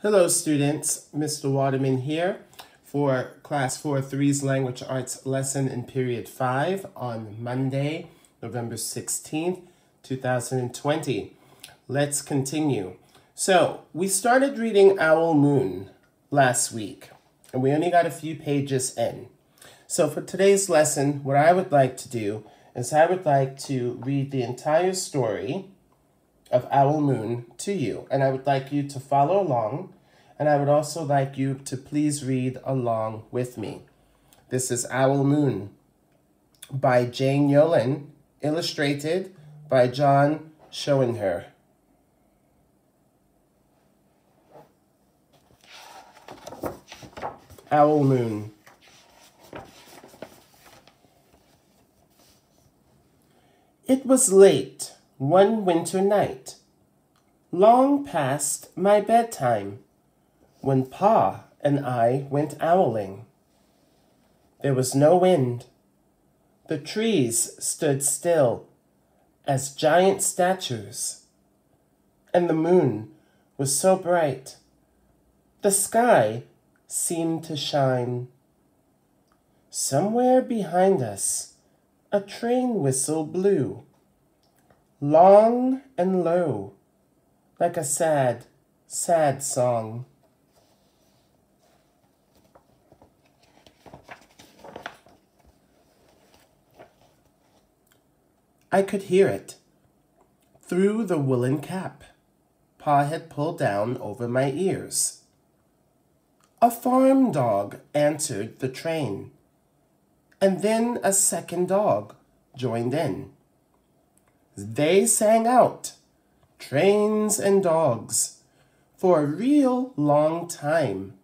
Hello students, Mr. Waterman here for Class 4-3's Language Arts lesson in Period 5 on Monday, November 16th, 2020. Let's continue. So, we started reading Owl Moon last week, and we only got a few pages in. So for today's lesson, what I would like to do is I would like to read the entire story of Owl Moon to you. And I would like you to follow along. And I would also like you to please read along with me. This is Owl Moon by Jane Yolen, illustrated by John Schoenherr. Owl Moon. It was late one winter night, long past my bedtime, when Pa and I went owling. There was no wind. The trees stood still as giant statues, and the moon was so bright. The sky seemed to shine. Somewhere behind us, a train whistle blew long and low, like a sad, sad song. I could hear it through the woolen cap Pa had pulled down over my ears. A farm dog answered the train, and then a second dog joined in. They sang out, trains and dogs, for a real long time.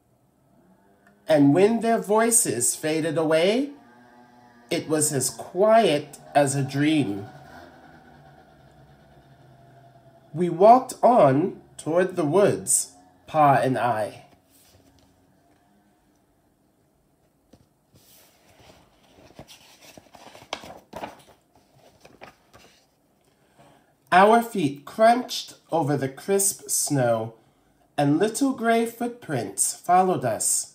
And when their voices faded away, it was as quiet as a dream. We walked on toward the woods, Pa and I. Our feet crunched over the crisp snow, and little gray footprints followed us.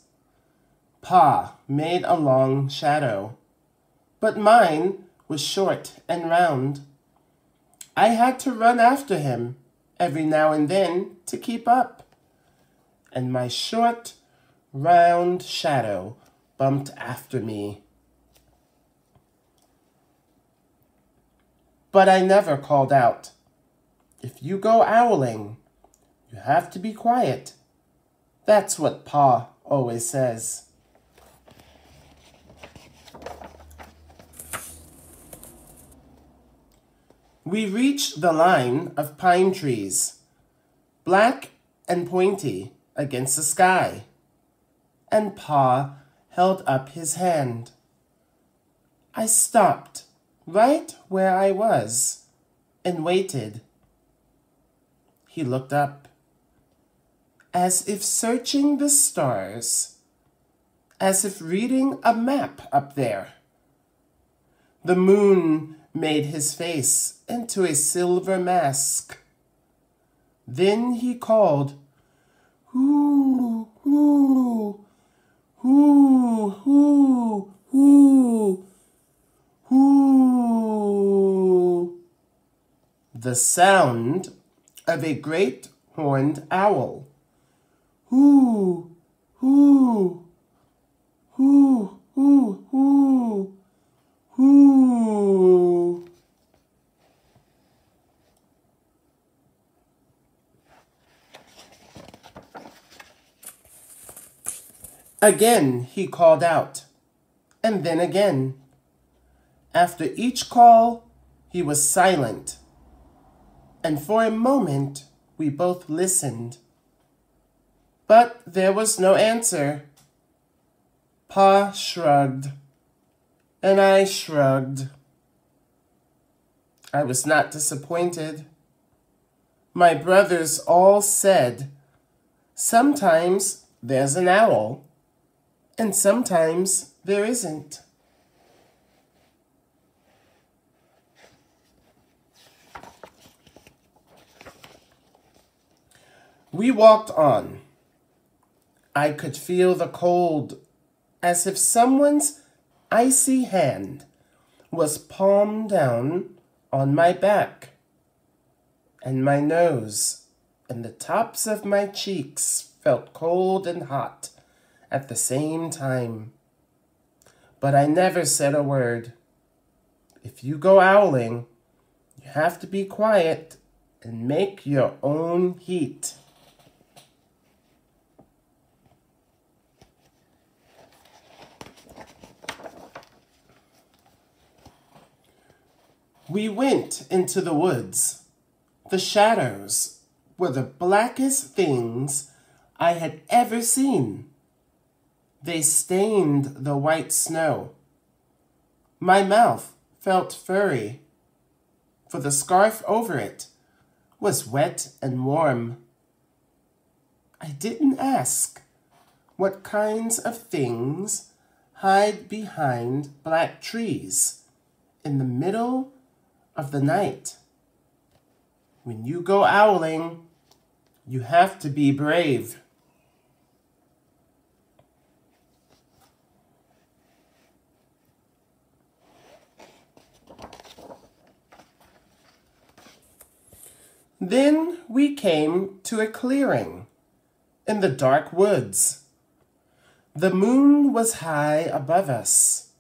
Pa made a long shadow, but mine was short and round. I had to run after him every now and then to keep up, and my short, round shadow bumped after me. But I never called out. If you go owling, you have to be quiet. That's what Pa always says. We reached the line of pine trees, black and pointy against the sky, and Pa held up his hand. I stopped right where I was and waited. He looked up, as if searching the stars, as if reading a map up there. The moon made his face into a silver mask. Then he called, Hoo, hoo, hoo, hoo, hoo, The sound of a great horned owl. Hoo, hoo, hoo, hoo, hoo, hoo. Again he called out, and then again. After each call, he was silent and for a moment we both listened. But there was no answer. Pa shrugged, and I shrugged. I was not disappointed. My brothers all said, Sometimes there's an owl, and sometimes there isn't. We walked on, I could feel the cold as if someone's icy hand was palmed down on my back and my nose and the tops of my cheeks felt cold and hot at the same time. But I never said a word. If you go owling, you have to be quiet and make your own heat. We went into the woods. The shadows were the blackest things I had ever seen. They stained the white snow. My mouth felt furry, for the scarf over it was wet and warm. I didn't ask what kinds of things hide behind black trees in the middle of the night. When you go owling, you have to be brave. Then we came to a clearing in the dark woods. The moon was high above us.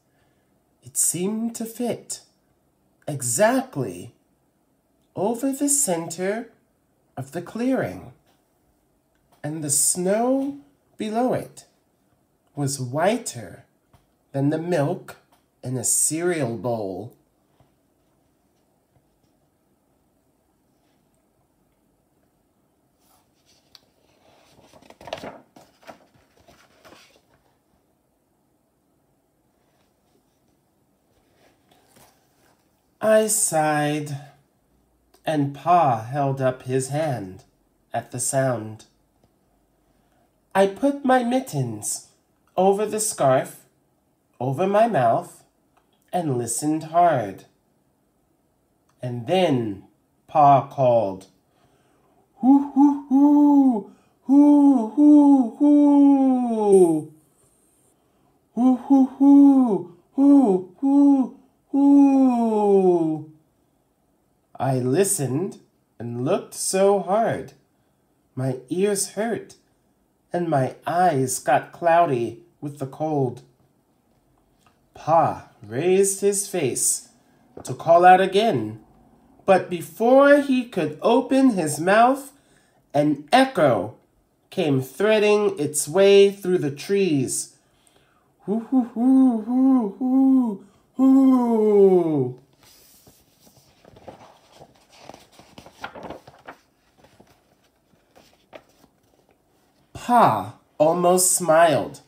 It seemed to fit exactly over the center of the clearing, and the snow below it was whiter than the milk in a cereal bowl. I sighed, and Pa held up his hand at the sound. I put my mittens over the scarf, over my mouth, and listened hard. And then Pa called, Hoo hoo hoo, hoo hoo hoo, hoo hoo hoo, hoo hoo Ooh. I listened and looked so hard. My ears hurt and my eyes got cloudy with the cold. Pa raised his face to call out again, but before he could open his mouth, an echo came threading its way through the trees. Hoo hoo hoo hoo hoo Ooh. Pa almost smiled.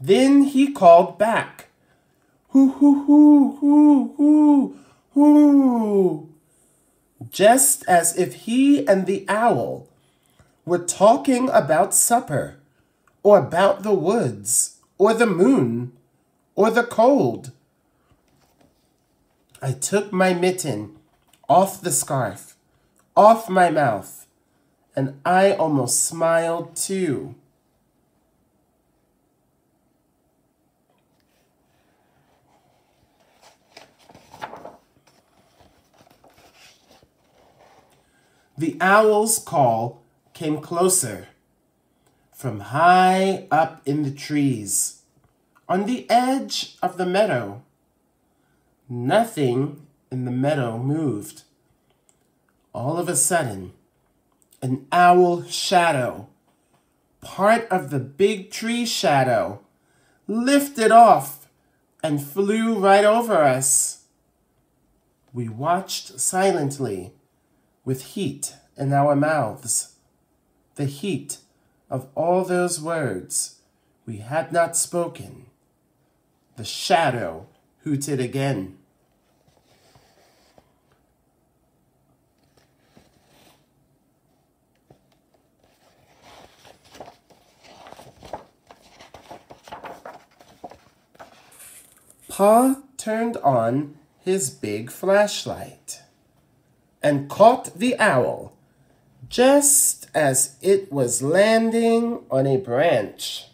Then he called back. Hoo hoo hoo hoo hoo hoo. Just as if he and the owl were talking about supper, or about the woods, or the moon, or the cold. I took my mitten off the scarf, off my mouth, and I almost smiled too. The owl's call came closer from high up in the trees on the edge of the meadow. Nothing in the meadow moved. All of a sudden, an owl shadow, part of the big tree shadow, lifted off and flew right over us. We watched silently with heat in our mouths, the heat of all those words we had not spoken. The shadow hooted again. Pa turned on his big flashlight and caught the owl just as it was landing on a branch.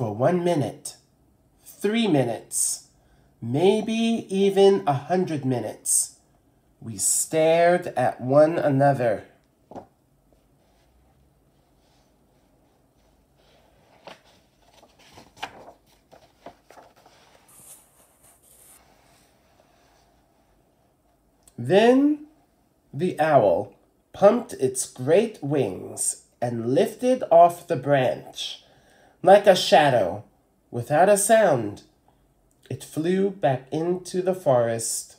For one minute, three minutes, maybe even a hundred minutes, we stared at one another. Then the owl pumped its great wings and lifted off the branch. Like a shadow, without a sound, it flew back into the forest.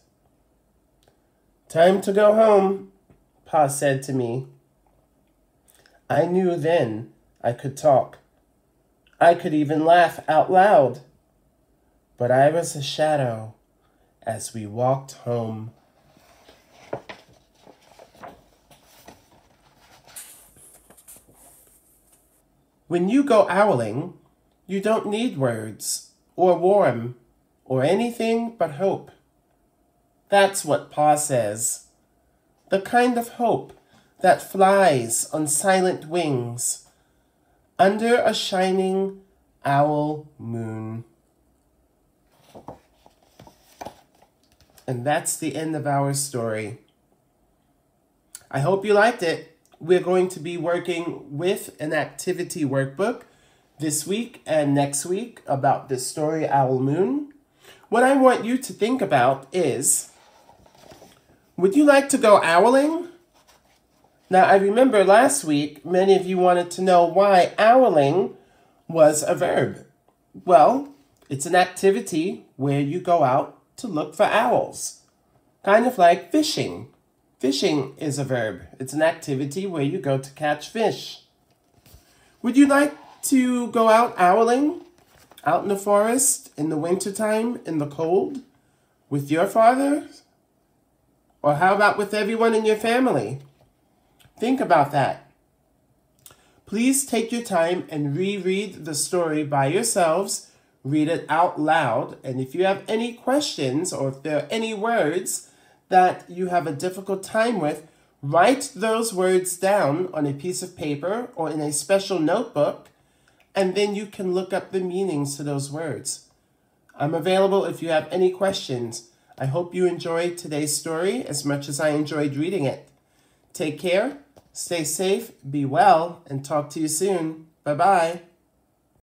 Time to go home, Pa said to me. I knew then I could talk. I could even laugh out loud. But I was a shadow as we walked home. When you go owling, you don't need words, or warm, or anything but hope. That's what Pa says. The kind of hope that flies on silent wings under a shining owl moon. And that's the end of our story. I hope you liked it we're going to be working with an activity workbook this week and next week about this story, Owl Moon. What I want you to think about is, would you like to go owling? Now, I remember last week, many of you wanted to know why owling was a verb. Well, it's an activity where you go out to look for owls, kind of like fishing. Fishing is a verb. It's an activity where you go to catch fish. Would you like to go out owling? Out in the forest in the wintertime in the cold? With your father? Or how about with everyone in your family? Think about that. Please take your time and reread the story by yourselves. Read it out loud. And if you have any questions or if there are any words that you have a difficult time with, write those words down on a piece of paper or in a special notebook, and then you can look up the meanings to those words. I'm available if you have any questions. I hope you enjoyed today's story as much as I enjoyed reading it. Take care, stay safe, be well, and talk to you soon. Bye bye.